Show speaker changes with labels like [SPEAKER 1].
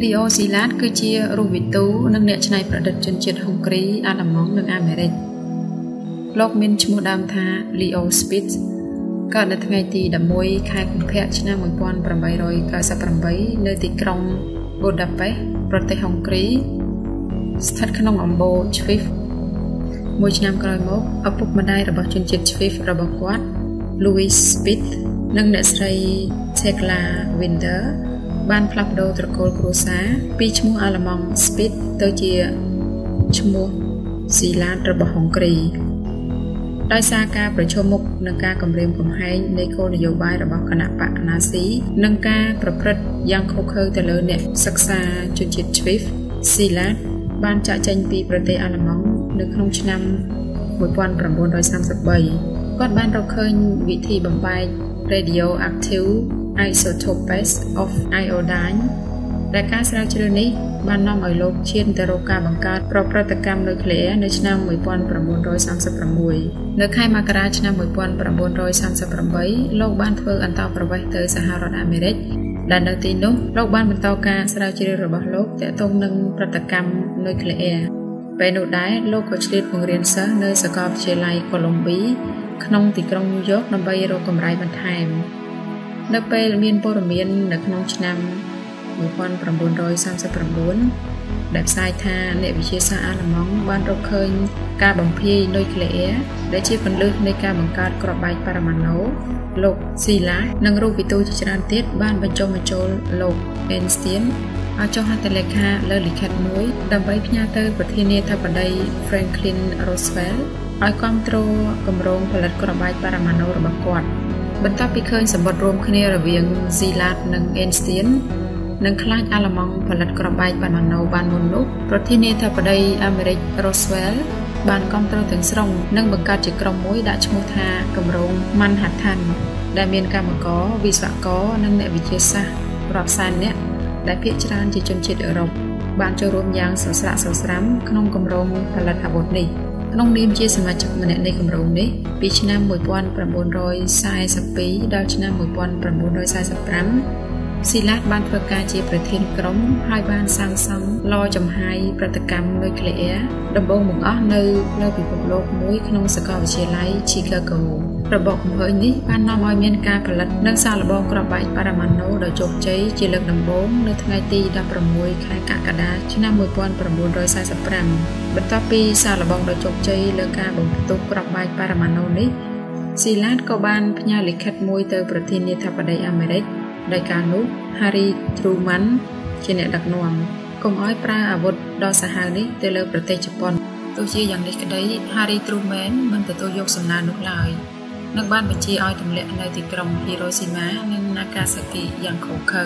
[SPEAKER 1] លីអូស៊ីឡាតគឺជារូបវិទូនិងអ្នកច្នៃប្រឌិតជនជាតិហុងគ្រីអាល្លឺម៉ង់និងអាមេរិកលោកមានឈ្មោះដើមថា Leo Spitz កើតនៅថ្ងៃទី11ខែកុម្ភៈឆ្នាំ1898នៅទីក្រុង Budapest ប្រទេសហុងគ្រីស្ថិតក្នុងអំបូរ Swift មួយឆ្នាំក្រោយមកឪពុកម្ដាយរបស់ជនជាតិ Swift របស់គាត់ Louis Spitz និងអ្នកស្រី Thekla Winder បានផ្លាស់ប្ដូរត្រកូលគ្រួសារពីឈ្មោះអាល្លឺម៉ង់ Spit ទៅជាឈ្មោះស៊ីឡាតរបស់ហុងគ្រីដោយសារការប្រឈមមុខនឹងការគំរាមកំហែងនៃគោលនយោបាយរបស់គណៈបកណាស៊ីនិងការប្រព្រឹត្តយ៉ាងឃោរឃៅទៅលើអ្នកសិក្សាជនជាតិ Swift ស៊ីឡាតបានចាក់ចេញពីប្រទេសអាល្លឺម៉ង់នៅក្នុងឆ្នាំ1933 គាត់បានរកឃើញវិធីបំបែក radioactive Isotopes of Iodine ដែលការស្រាវជ្រាវនេះបាននាំឲ្យលោកឈានទៅរកការបង្កើតប្រព្រឹត្តកម្មនុយក្លេអ៊ែរនៅឆ្នាំ1936នៅខែមករាឆ្នាំ1938លោកបានធ្វើអន្តោប្រវេសន៍ទៅសហរដ្ឋអាមេរិកដែលនៅទីនោះលោកបានបន្តការស្រាវជ្រាវរបស់លោកទាក់ទងនឹងប្រតិកម្មនុយក្លេអ៊ែរពេលនោះដែរលោកក៏ឆ្លៀតបង្រៀនសិស្សនៅសាកលវិទ្យាល័យកូឡុំប៊ី ក្នុងទីក្រុងញូវយ៉កដើម្បីរកកម្រៃបន្ថែម នៅពេលមានព័ត៌មាននៅក្នុងឆ្នាំ1939ដែលផ្សាយថាអ្នកវិទ្យាសាស្ត្រអាល្លឺម៉ង់បានរកឃើញការបំភាយនុយក្លេអ៊ែរដែលជាពន្លឺនៃការបង្កើតគ្រាប់បែកបរមាណូលោកស៊ីឡានិងរូបវិទូជាច្រើនទៀតបានបញ្ចុះបញ្ចូលលោកអេនស្ទៀនឲ្យចុះហត្ថលេខាលើលិខិតមួយ ដើម្បីផ្ញើទៅប្រធានាធិបតី Franklin Roosevelt ឲ្យគ្រប់គ្រងគម្រោងផលិតគ្រាប់បែកបរមាណូរបស់គាត់បន្ទាប់ពីឃើញសម្បត្តិរួមគ្នារវាងស៊ីឡាតនិងអេនស្ទៀននិងខ្លាចអាល្លឺម៉ង់ផលិតក្របបែកបាណាណូបានមុននោះប្រធានាធិបតីអាមេរិក Roosevelt បានគ្រប់គ្រងទាំងស្រុងនិងបង្កើតជាក្រុមមួយដាក់ឈ្មោះថាគម្រោង Manhattan ដែលមានកម្មករវិស្វករនិងអ្នកវិទ្យាសាស្ត្ររាប់សែននាក់ដែលភាគច្រើនជាជនជាតិអឺរ៉ុបបានចូលរួមយ៉ាងសស្រាក់សស្រាំក្នុងគម្រោងផលិតអាវុធនេះ។ ក្នុងនាមជាសមាជិកម្នាក់នៃគម្រោងនេះពីឆ្នាំ1942ដល់ឆ្នាំ1945 ស៊ីឡាតបានធ្វើការជាប្រធានក្រុមហើយបានសាងសង់ឡចំហាយប្រតិកម្មនុយក្លេអ៊ែរដំបូងបង្អស់នៅលើពិភពលោកមួយក្នុងសាកលវិទ្យាល័យ Chicago របបកំហើញនេះបាននាំឲ្យមានការផលិតនិងសាកល្បងគ្រាប់បែកបរមាណូដ៏ជោគជ័យជាលើកដំបូងនៅថ្ងៃទី16ខែកក្កដាឆ្នាំ1945បន្ទាប់ពីសាកល្បងដ៏ជោគជ័យលើការបំផ្ទុះគ្រាប់បែកបរមាណូនេះស៊ីឡាតក៏បានផ្ញើលិខិតមួយទៅប្រធានាធិបតីអាមេរិក ដោយការនោះ Harry Truman ជាអ្នកដឹកនាំកុំឲ្យប្រើអាវុធដ៏សាហាវនេះទៅលើប្រទេសជប៉ុនទោះជាយ៉ាងនេះក្តី Harry Truman មិនទទួលយកសំណើនោះឡើយនិងបានបញ្ជាឲ្យទម្លាក់នៅទីក្រុង Hiroshima និង Nagasaki យ៉ាងឃោរឃៅ